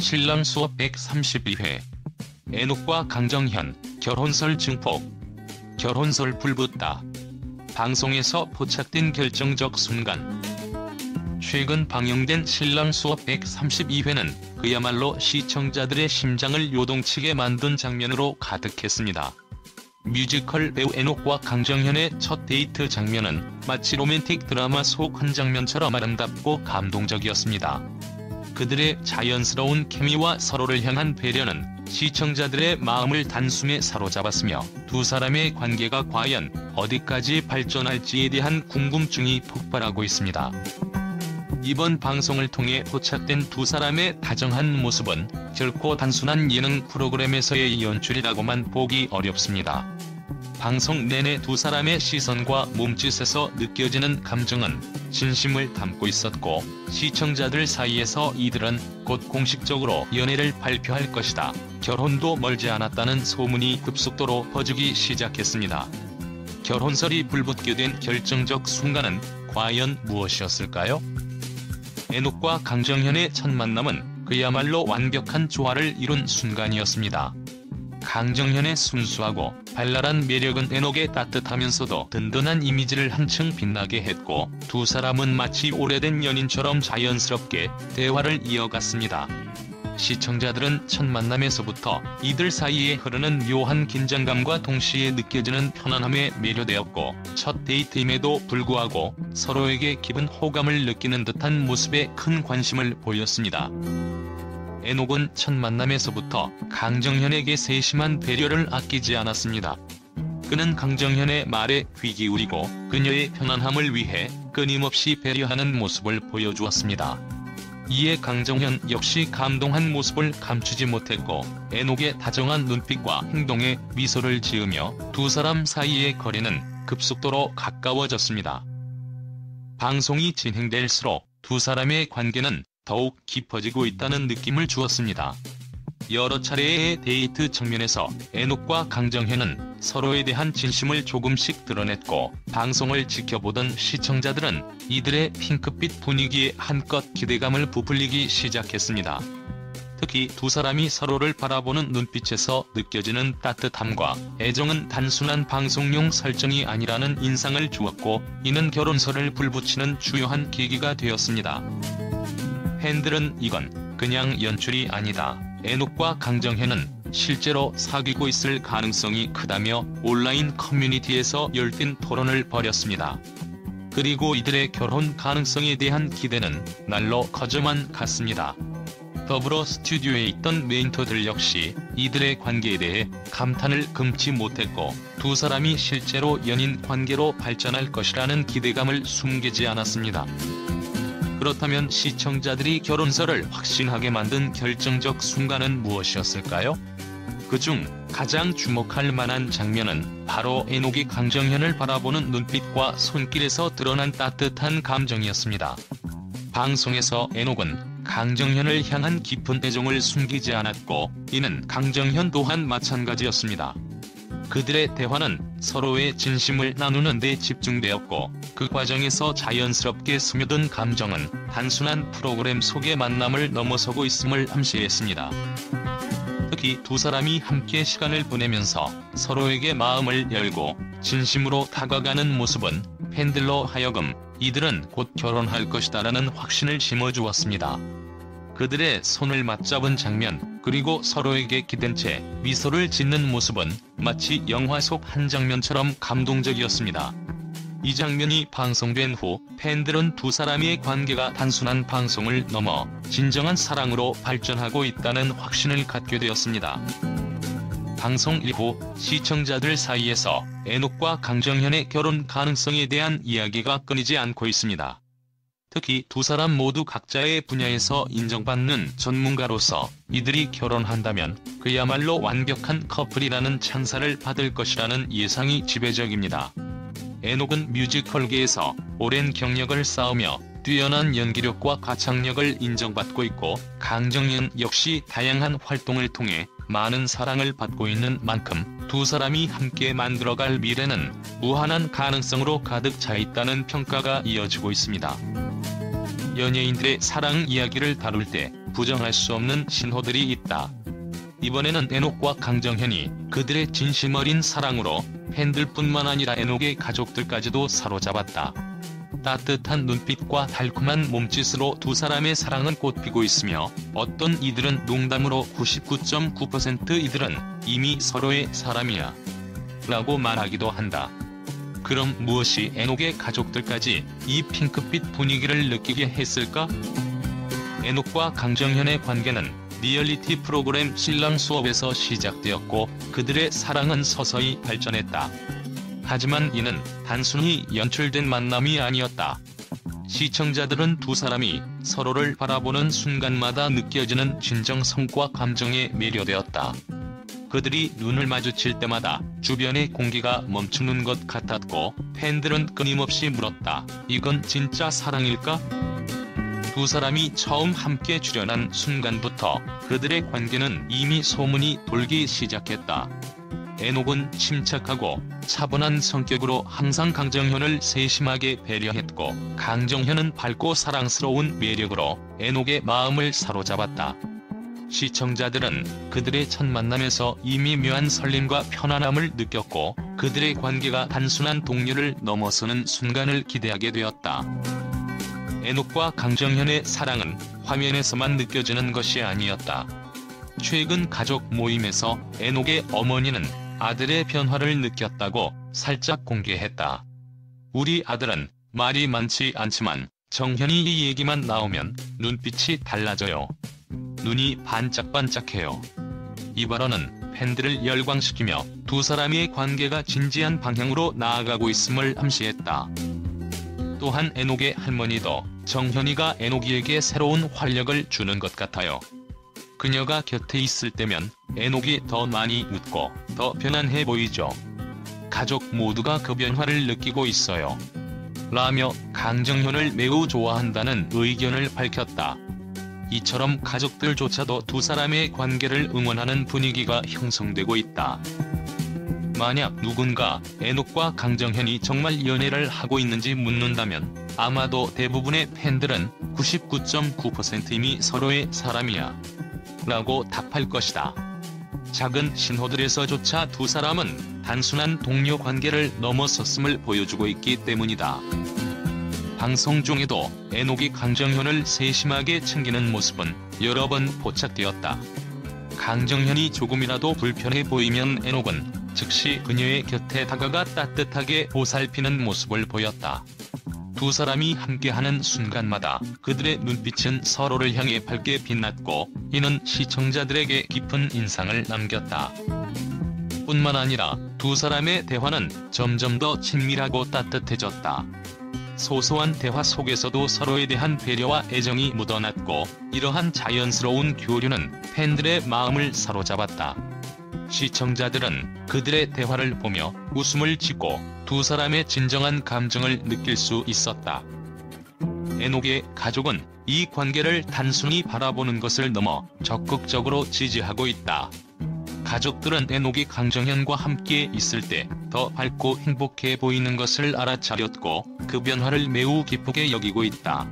신랑 수업 132회 에녹과 강정현 결혼설 증폭 결혼설 불붙다 방송에서 포착된 결정적 순간 최근 방영된 신랑 수업 132회는 그야말로 시청자들의 심장을 요동치게 만든 장면으로 가득했습니다. 뮤지컬 배우 에녹과 강정현의 첫 데이트 장면은 마치 로맨틱 드라마 속 한 장면처럼 아름답고 감동적이었습니다. 그들의 자연스러운 케미와 서로를 향한 배려는 시청자들의 마음을 단숨에 사로잡았으며 두 사람의 관계가 과연 어디까지 발전할지에 대한 궁금증이 폭발하고 있습니다. 이번 방송을 통해 포착된 두 사람의 다정한 모습은 결코 단순한 예능 프로그램에서의 연출이라고만 보기 어렵습니다. 방송 내내 두 사람의 시선과 몸짓에서 느껴지는 감정은 진심을 담고 있었고 시청자들 사이에서 이들은 곧 공식적으로 연애를 발표할 것이다. 결혼도 멀지 않았다는 소문이 급속도로 퍼지기 시작했습니다. 결혼설이 불붙게 된 결정적 순간은 과연 무엇이었을까요? 애녹과 강정현의 첫 만남은 그야말로 완벽한 조화를 이룬 순간이었습니다. 강정현의 순수하고 발랄한 매력은 애녹의 따뜻하면서도 든든한 이미지를 한층 빛나게 했고 두 사람은 마치 오래된 연인처럼 자연스럽게 대화를 이어갔습니다. 시청자들은 첫 만남에서부터 이들 사이에 흐르는 묘한 긴장감과 동시에 느껴지는 편안함에 매료되었고 첫 데이트임에도 불구하고 서로에게 깊은 호감을 느끼는 듯한 모습에 큰 관심을 보였습니다. 애녹은 첫 만남에서부터 강정현에게 세심한 배려를 아끼지 않았습니다. 그는 강정현의 말에 귀 기울이고 그녀의 편안함을 위해 끊임없이 배려하는 모습을 보여주었습니다. 이에 강정현 역시 감동한 모습을 감추지 못했고 애녹의 다정한 눈빛과 행동에 미소를 지으며 두 사람 사이의 거리는 급속도로 가까워졌습니다. 방송이 진행될수록 두 사람의 관계는 더욱 깊어지고 있다는 느낌을 주었습니다. 여러 차례의 데이트 장면에서 애녹과 강정현은 서로에 대한 진심을 조금씩 드러냈고 방송을 지켜보던 시청자들은 이들의 핑크빛 분위기에 한껏 기대감을 부풀리기 시작했습니다. 특히 두 사람이 서로를 바라보는 눈빛에서 느껴지는 따뜻함과 애정은 단순한 방송용 설정이 아니라는 인상을 주었고 이는 결혼설을 불붙이는 주요한 계기가 되었습니다. 팬들은 이건 그냥 연출이 아니다. 애녹과 강정현은 실제로 사귀고 있을 가능성이 크다며 온라인 커뮤니티에서 열띤 토론을 벌였습니다. 그리고 이들의 결혼 가능성에 대한 기대는 날로 커져만 갔습니다. 더불어 스튜디오에 있던 멘토들 역시 이들의 관계에 대해 감탄을 금치 못했고 두 사람이 실제로 연인 관계로 발전할 것이라는 기대감을 숨기지 않았습니다. 그렇다면 시청자들이 결혼설을 확신하게 만든 결정적 순간은 무엇이었을까요? 그중 가장 주목할 만한 장면은 바로 애녹이 강정현을 바라보는 눈빛과 손길에서 드러난 따뜻한 감정이었습니다. 방송에서 애녹은 강정현을 향한 깊은 애정을 숨기지 않았고 이는 강정현 또한 마찬가지였습니다. 그들의 대화는 서로의 진심을 나누는 데 집중되었고 그 과정에서 자연스럽게 스며든 감정은 단순한 프로그램 속의 만남을 넘어서고 있음을 암시했습니다. 특히 두 사람이 함께 시간을 보내면서 서로에게 마음을 열고 진심으로 다가가는 모습은 팬들로 하여금 이들은 곧 결혼할 것이다라는 확신을 심어주었습니다. 그들의 손을 맞잡은 장면 그리고 서로에게 기댄 채 미소를 짓는 모습은 마치 영화 속 한 장면처럼 감동적이었습니다. 이 장면이 방송된 후 팬들은 두 사람의 관계가 단순한 방송을 넘어 진정한 사랑으로 발전하고 있다는 확신을 갖게 되었습니다. 방송 이후 시청자들 사이에서 애녹과 강정현의 결혼 가능성에 대한 이야기가 끊이지 않고 있습니다. 특히 두 사람 모두 각자의 분야에서 인정받는 전문가로서 이들이 결혼한다면 그야말로 완벽한 커플이라는 찬사를 받을 것이라는 예상이 지배적입니다. 애녹은 뮤지컬계에서 오랜 경력을 쌓으며 뛰어난 연기력과 가창력을 인정받고 있고 강정현 역시 다양한 활동을 통해 많은 사랑을 받고 있는 만큼 두 사람이 함께 만들어갈 미래는 무한한 가능성으로 가득 차 있다는 평가가 이어지고 있습니다. 연예인들의 사랑 이야기를 다룰 때 부정할 수 없는 신호들이 있다. 이번에는 애녹과 강정현이 그들의 진심 어린 사랑으로 팬들뿐만 아니라 애녹의 가족들까지도 사로잡았다. 따뜻한 눈빛과 달콤한 몸짓으로 두 사람의 사랑은 꽃피고 있으며 어떤 이들은 농담으로 99.9% 이들은 이미 서로의 사람이야 라고 말하기도 한다. 그럼 무엇이 애녹의 가족들까지 이 핑크빛 분위기를 느끼게 했을까? 애녹과 강정현의 관계는 리얼리티 프로그램 신랑 수업에서 시작되었고 그들의 사랑은 서서히 발전했다. 하지만 이는 단순히 연출된 만남이 아니었다. 시청자들은 두 사람이 서로를 바라보는 순간마다 느껴지는 진정성과 감정에 매료되었다. 그들이 눈을 마주칠 때마다 주변의 공기가 멈추는 것 같았고 팬들은 끊임없이 물었다. 이건 진짜 사랑일까? 두 사람이 처음 함께 출연한 순간부터 그들의 관계는 이미 소문이 돌기 시작했다. 애녹은 침착하고 차분한 성격으로 항상 강정현을 세심하게 배려했고 강정현은 밝고 사랑스러운 매력으로 애녹의 마음을 사로잡았다. 시청자들은 그들의 첫 만남에서 이미 묘한 설렘과 편안함을 느꼈고 그들의 관계가 단순한 동료를 넘어서는 순간을 기대하게 되었다. 애녹과 강정현의 사랑은 화면에서만 느껴지는 것이 아니었다. 최근 가족 모임에서 애녹의 어머니는 아들의 변화를 느꼈다고 살짝 공개했다. 우리 아들은 말이 많지 않지만 정현이 이 얘기만 나오면 눈빛이 달라져요. 눈이 반짝반짝해요. 이 발언은 팬들을 열광시키며 두 사람의 관계가 진지한 방향으로 나아가고 있음을 암시했다. 또한 애녹의 할머니도 정현이가 애녹이에게 새로운 활력을 주는 것 같아요. 그녀가 곁에 있을 때면 애녹이 더 많이 웃고 더 편안해 보이죠. 가족 모두가 그 변화를 느끼고 있어요. 라며 강정현을 매우 좋아한다는 의견을 밝혔다. 이처럼 가족들조차도 두 사람의 관계를 응원하는 분위기가 형성되고 있다. 만약 누군가 애녹과 강정현이 정말 연애를 하고 있는지 묻는다면 아마도 대부분의 팬들은 99.9% 이미 서로의 사람이야 라고 답할 것이다. 작은 신호들에서조차 두 사람은 단순한 동료 관계를 넘어섰음을 보여주고 있기 때문이다. 방송 중에도 애녹이 강정현을 세심하게 챙기는 모습은 여러 번 포착되었다. 강정현이 조금이라도 불편해 보이면 애녹은 즉시 그녀의 곁에 다가가 따뜻하게 보살피는 모습을 보였다. 두 사람이 함께하는 순간마다 그들의 눈빛은 서로를 향해 밝게 빛났고 이는 시청자들에게 깊은 인상을 남겼다. 뿐만 아니라 두 사람의 대화는 점점 더 친밀하고 따뜻해졌다. 소소한 대화 속에서도 서로에 대한 배려와 애정이 묻어났고 이러한 자연스러운 교류는 팬들의 마음을 사로잡았다. 시청자들은 그들의 대화를 보며 웃음을 짓고 두 사람의 진정한 감정을 느낄 수 있었다. 애녹의 가족은 이 관계를 단순히 바라보는 것을 넘어 적극적으로 지지하고 있다. 가족들은 애녹이 강정현과 함께 있을 때 더 밝고 행복해 보이는 것을 알아차렸고 그 변화를 매우 기쁘게 여기고 있다.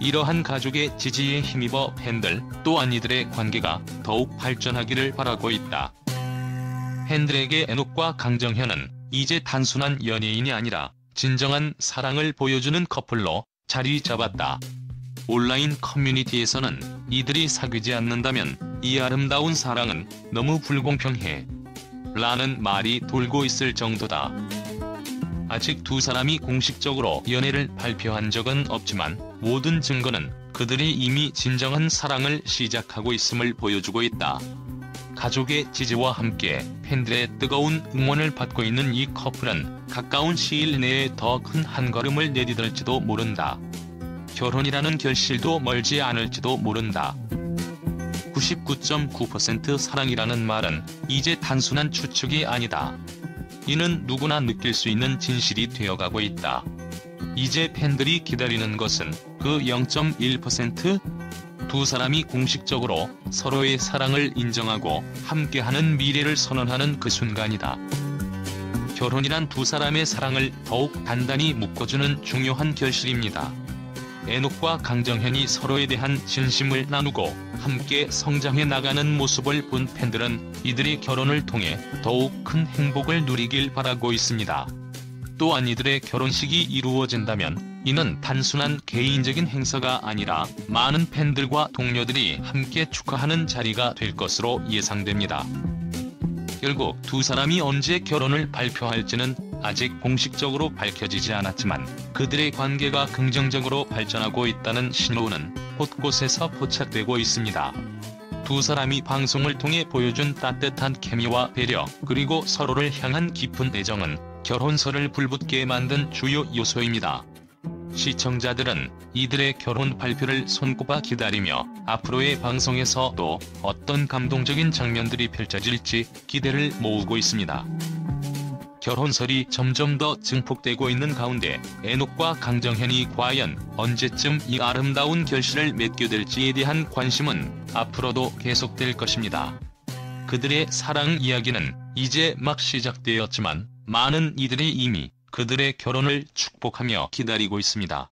이러한 가족의 지지에 힘입어 팬들 또한 이들의 관계가 더욱 발전하기를 바라고 있다. 팬들에게 애녹과 강정현은 이제 단순한 연예인이 아니라 진정한 사랑을 보여주는 커플로 자리 잡았다. 온라인 커뮤니티에서는 이들이 사귀지 않는다면 이 아름다운 사랑은 너무 불공평해. 라는 말이 돌고 있을 정도다. 아직 두 사람이 공식적으로 연애를 발표한 적은 없지만 모든 증거는 그들이 이미 진정한 사랑을 시작하고 있음을 보여주고 있다. 가족의 지지와 함께 팬들의 뜨거운 응원을 받고 있는 이 커플은 가까운 시일 내에 더 큰 한 걸음을 내디딜지도 모른다. 결혼이라는 결실도 멀지 않을지도 모른다. 99.9% 사랑이라는 말은 이제 단순한 추측이 아니다. 이는 누구나 느낄 수 있는 진실이 되어가고 있다. 이제 팬들이 기다리는 것은 그 0.1%? 두 사람이 공식적으로 서로의 사랑을 인정하고 함께하는 미래를 선언하는 그 순간이다. 결혼이란 두 사람의 사랑을 더욱 단단히 묶어주는 중요한 결실입니다. 애녹과 강정현이 서로에 대한 진심을 나누고 함께 성장해 나가는 모습을 본 팬들은 이들의 결혼을 통해 더욱 큰 행복을 누리길 바라고 있습니다. 또한 이들의 결혼식이 이루어진다면 이는 단순한 개인적인 행사가 아니라 많은 팬들과 동료들이 함께 축하하는 자리가 될 것으로 예상됩니다. 결국 두 사람이 언제 결혼을 발표할지는 아직 공식적으로 밝혀지지 않았지만 그들의 관계가 긍정적으로 발전하고 있다는 신호는 곳곳에서 포착되고 있습니다. 두 사람이 방송을 통해 보여준 따뜻한 케미와 배려 그리고 서로를 향한 깊은 애정은 결혼설을 불붙게 만든 주요 요소입니다. 시청자들은 이들의 결혼 발표를 손꼽아 기다리며 앞으로의 방송에서도 어떤 감동적인 장면들이 펼쳐질지 기대를 모으고 있습니다. 결혼설이 점점 더 증폭되고 있는 가운데 애녹과 강정현이 과연 언제쯤 이 아름다운 결실을 맺게 될지에 대한 관심은 앞으로도 계속될 것입니다. 그들의 사랑 이야기는 이제 막 시작되었지만 많은 이들이 이미 그들의 결혼을 축복하며 기다리고 있습니다.